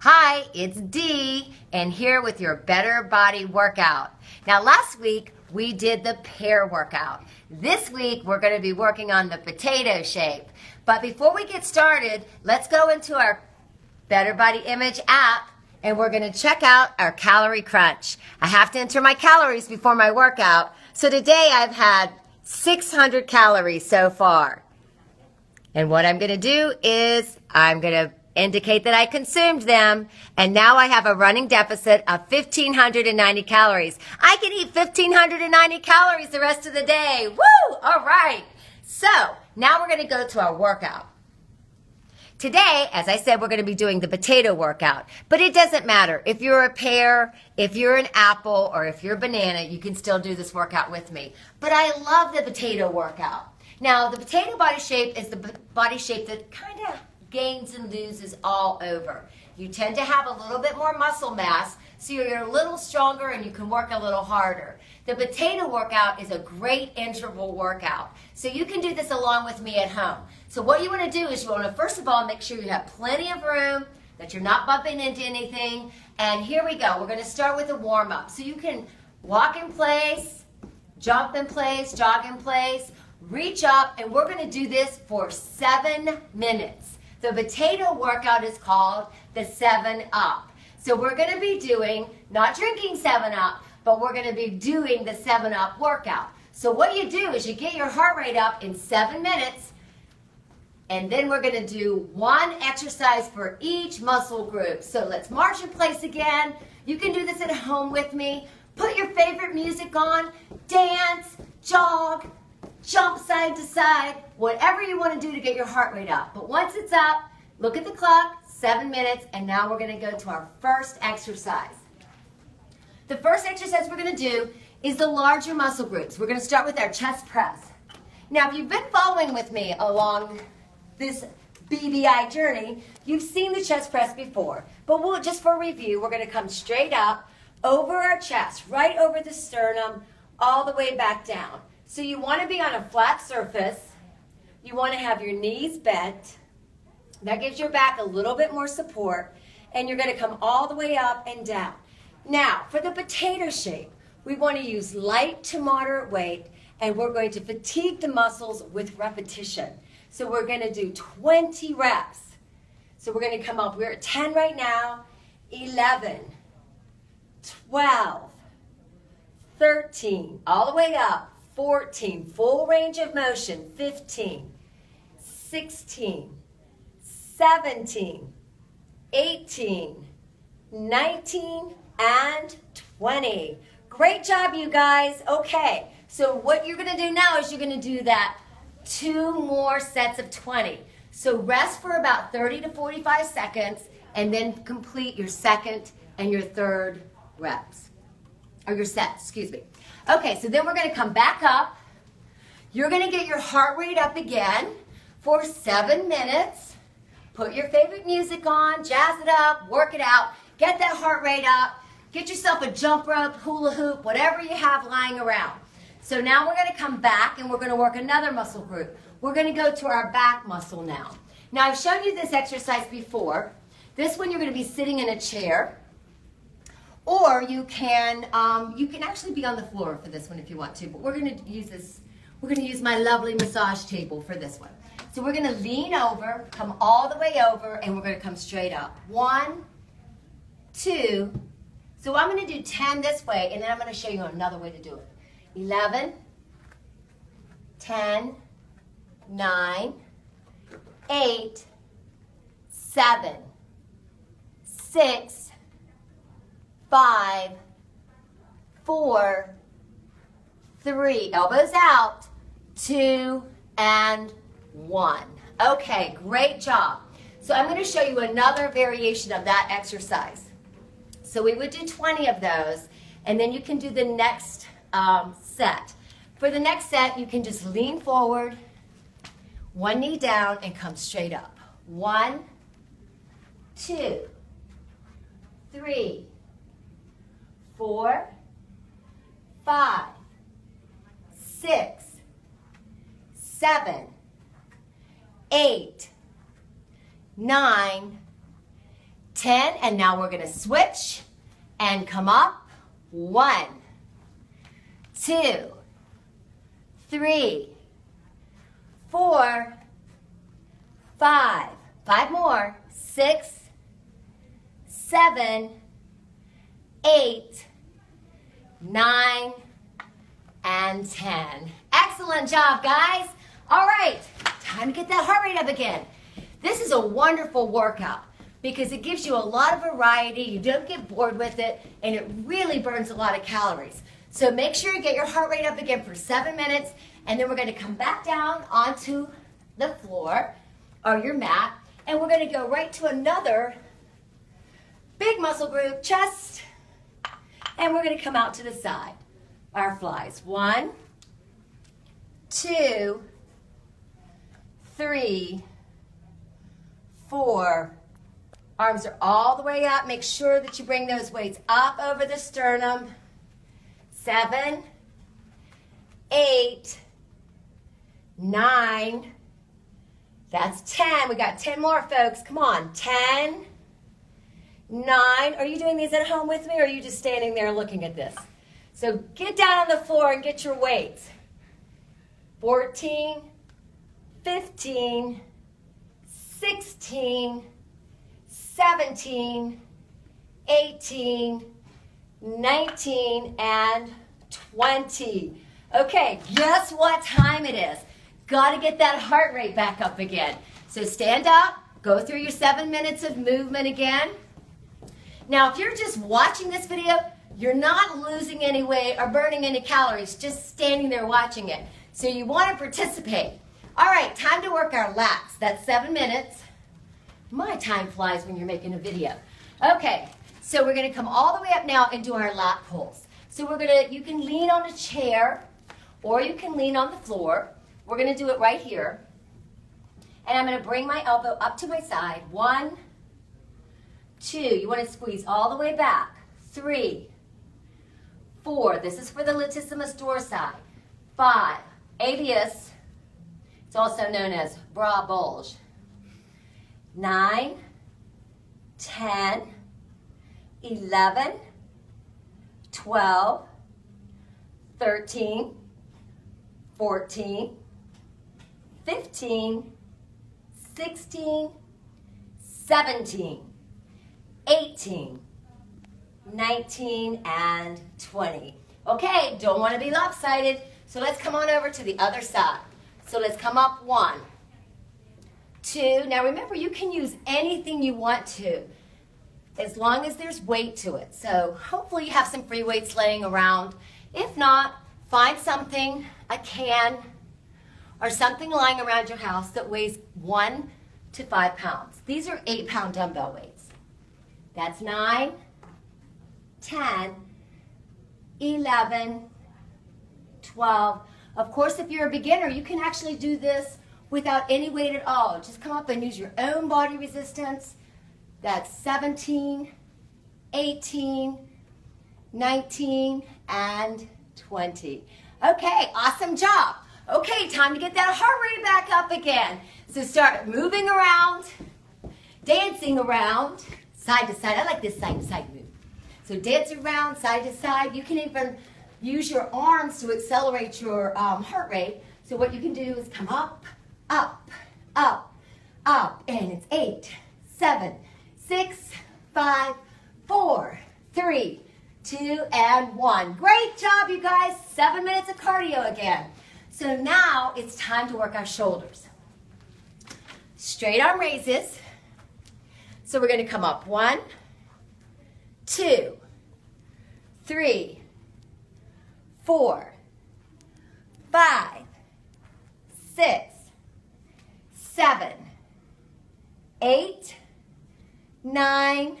Hi, it's Dee, and here with your Better Body Workout. Now, last week we did the pear workout. This week we're going to be working on the potato shape. But before we get started, let's go into our Better Body Image app and we're going to check out our calorie crunch. I have to enter my calories before my workout. So today I've had 600 calories so far. And what I'm going to do is I'm going to indicate that I consumed them, and now I have a running deficit of 1,590 calories. I can eat 1,590 calories the rest of the day. Woo! All right. So now we're going to go to our workout. Today, as I said, we're going to be doing the potato workout, but it doesn't matter. If you're a pear, if you're an apple, or if you're a banana, you can still do this workout with me. But I love the potato workout. Now, the potato body shape is the body shape that kind of gains and loses all over. You tend to have a little bit more muscle mass, so you're a little stronger and you can work a little harder. The potato workout is a great interval workout. So you can do this along with me at home. So what you want to do is you want to first of all make sure you have plenty of room, that you're not bumping into anything. And here we go. We're going to start with a warm up. So you can walk in place, jump in place, jog in place, reach up, and we're going to do this for seven minutes. The potato workout is called the 7 Up. So we're going to be doing, not drinking 7 Up, but we're going to be doing the 7 Up workout. So what you do is you get your heart rate up in 7 minutes, and then we're going to do one exercise for each muscle group. So let's march in place again. You can do this at home with me. Put your favorite music on, dance, jog, jump side to side, whatever you want to do to get your heart rate up. But once it's up, look at the clock, seven minutes, and now we're going to go to our first exercise. The first exercise we're going to do is the larger muscle groups. We're going to start with our chest press. Now, if you've been following with me along this BBI journey, you've seen the chest press before. But we'll, just for review, we're going to come straight up over our chest, right over the sternum, all the way back down. So you want to be on a flat surface. You want to have your knees bent. That gives your back a little bit more support. And you're going to come all the way up and down. Now, for the potato shape, we want to use light to moderate weight. And we're going to fatigue the muscles with repetition. So we're going to do 20 reps. So we're going to come up. We're at 10 right now. 11, 12, 13, all the way up. 14, full range of motion, 15, 16, 17, 18, 19, and 20. Great job, you guys. Okay, so what you're gonna do now is you're gonna do that two more sets of 20. So rest for about 30 to 45 seconds and then complete your second and your third reps, or your sets, excuse me. Okay, so then we're going to come back up. You're going to get your heart rate up again for seven minutes. Put your favorite music on, jazz it up, work it out, get that heart rate up. Get yourself a jump rope, hula hoop, whatever you have lying around. So now we're going to come back and we're going to work another muscle group. We're going to go to our back muscle now. Now I've shown you this exercise before. This one you're going to be sitting in a chair. Or you can, um, you can actually be on the floor for this one if you want to, but we're gonna use this, we're gonna use my lovely massage table for this one. So we're gonna lean over, come all the way over, and we're gonna come straight up. One, two, so I'm gonna do 10 this way, and then I'm gonna show you another way to do it. 11, 10, 9, 8, 7, 6, five, four, three, elbows out, two, and one. Okay, great job. So I'm going to show you another variation of that exercise. So we would do 20 of those, and then you can do the next um, set. For the next set, you can just lean forward, one knee down, and come straight up. One, two, three, four, five, six, seven, eight, nine, 10, and now we're gonna switch and come up. One, two, three, four, five, five more, six, seven, eight, nine, and 10. Excellent job, guys. All right, time to get that heart rate up again. This is a wonderful workout because it gives you a lot of variety. You don't get bored with it, and it really burns a lot of calories. So make sure you get your heart rate up again for seven minutes, and then we're going to come back down onto the floor or your mat, and we're going to go right to another big muscle group, chest, and we're going to come out to the side. Our flies. One, two, three, four. Arms are all the way up. Make sure that you bring those weights up over the sternum. Seven, eight, nine. That's 10. We got 10 more, folks. Come on. 10, nine. Are you doing these at home with me or are you just standing there looking at this? So get down on the floor and get your weights. 14, 15, 16, 17, 18, 19, and 20. Okay, guess what time it is? Got to get that heart rate back up again. So stand up, go through your seven minutes of movement again. Now, if you're just watching this video, you're not losing any weight or burning any calories, just standing there watching it. So you want to participate. All right, time to work our lats. That's seven minutes. My time flies when you're making a video. Okay, so we're gonna come all the way up now and do our lat pulls. So we're gonna, you can lean on a chair or you can lean on the floor. We're gonna do it right here. And I'm gonna bring my elbow up to my side. One, two, you wanna squeeze all the way back. Three, four, this is for the latissimus dorsi. Five, ABS, it's also known as bra bulge. Nine, ten, eleven, twelve, thirteen, fourteen, fifteen, sixteen, seventeen, eighteen, nineteen, and 20. Okay, don't want to be lopsided. So let's come on over to the other side. So let's come up one, two. Now remember, you can use anything you want to as long as there's weight to it. So hopefully you have some free weights laying around. If not, find something, a can, or something lying around your house that weighs one to five pounds. These are eight pound dumbbell weights. That's nine, 10, 11, 12. Of course, if you're a beginner, you can actually do this without any weight at all. Just come up and use your own body resistance. That's 17, 18, 19, and 20. Okay, awesome job. Okay, time to get that heart rate back up again. So start moving around, dancing around, side to side. I like this side to side move. So dance around, side to side. You can even use your arms to accelerate your um, heart rate. So what you can do is come up, up, up, up, and it's eight, seven, six, five, four, three, two, and one. Great job, you guys. Seven minutes of cardio again. So now it's time to work our shoulders. Straight arm raises. So we're going to come up one, two, three, four, five, six, seven, eight, nine,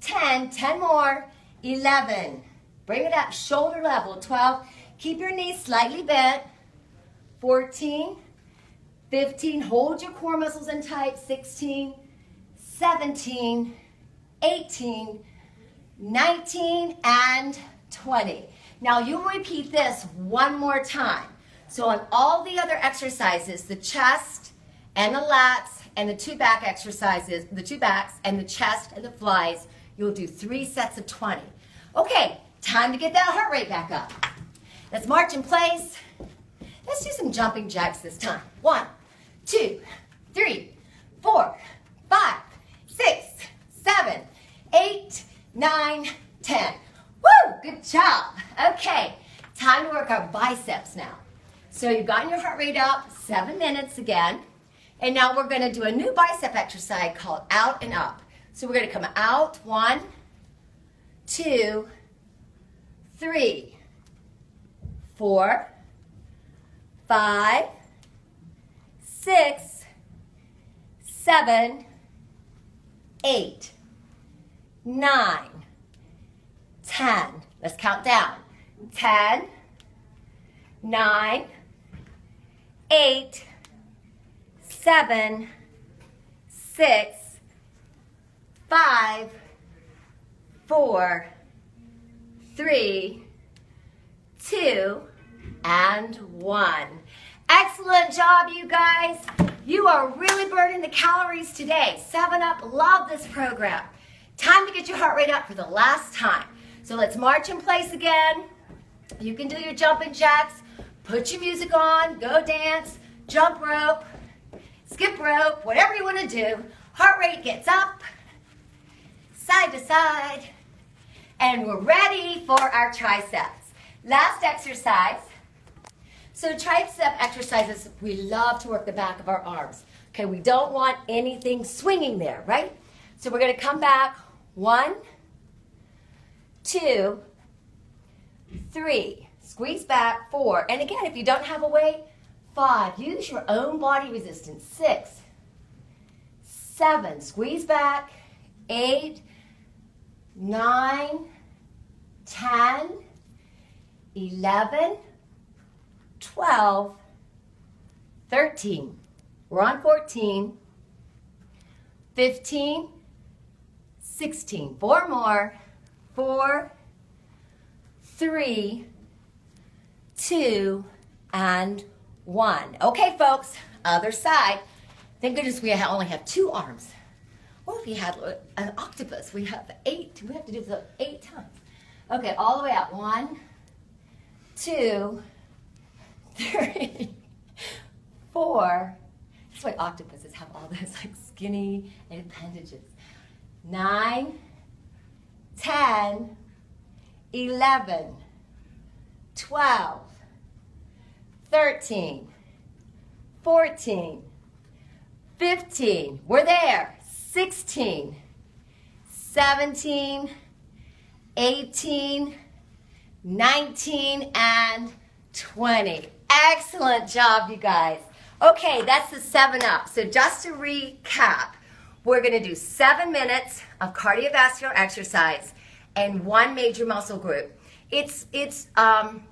ten. Ten more. Eleven. Bring it up, shoulder level. Twelve. Keep your knees slightly bent. Fourteen. Fifteen. Hold your core muscles in tight. Sixteen. Seventeen. Eighteen. 19, and 20. Now you repeat this one more time. So on all the other exercises, the chest and the lats and the two back exercises, the two backs and the chest and the flies, you'll do three sets of 20. Okay, time to get that heart rate back up. Let's march in place. Let's do some jumping jacks this time. One, two, three, four, five, six, seven, eight, nine, ten. Woo! Good job. Okay, time to work our biceps now. So you've gotten your heart rate up, seven minutes again. And now we're gonna do a new bicep exercise called out and up. So we're gonna come out, one, two, three, four, five, six, seven, eight, nine, ten. Let's count down. Ten, nine, eight, seven, six, five, four, three, two, and one. Excellent job, you guys. You are really burning the calories today. 7-Up, love this program. Time to get your heart rate up for the last time. So let's march in place again. You can do your jumping jacks, put your music on, go dance, jump rope, skip rope, whatever you want to do. Heart rate gets up, side to side, and we're ready for our triceps. Last exercise. So tricep exercises, we love to work the back of our arms. Okay, we don't want anything swinging there, right? So we're gonna come back, one, two, three, squeeze back, four, and again, if you don't have a weight, five, use your own body resistance, six, seven, squeeze back, eight, nine, ten, eleven, twelve, thirteen. We're on 14, 15, 16. Four more. Four, three, two, and one. Okay, folks, other side. Thank goodness we only have two arms. What if we had an octopus? We have eight. We have to do this eight times. Okay, all the way out. One, two, three, four. That's why octopuses have all those like skinny appendages. Nine, ten, eleven, twelve, thirteen, fourteen, fifteen. We're there. 16, 17, 18, 19, and 20. Excellent job, you guys. Okay, that's the 7-Up. So just to recap, we're going to do seven minutes of cardiovascular exercise and one major muscle group. It's, it's um,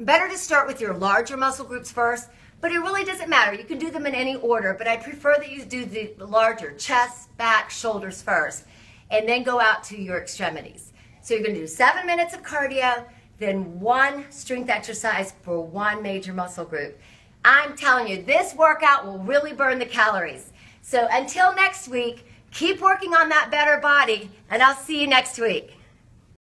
better to start with your larger muscle groups first but it really doesn't matter. You can do them in any order, but I prefer that you do the larger chest, back, shoulders first, and then go out to your extremities. So you're going to do seven minutes of cardio, then one strength exercise for one major muscle group. I'm telling you, this workout will really burn the calories. So until next week, keep working on that better body, and I'll see you next week.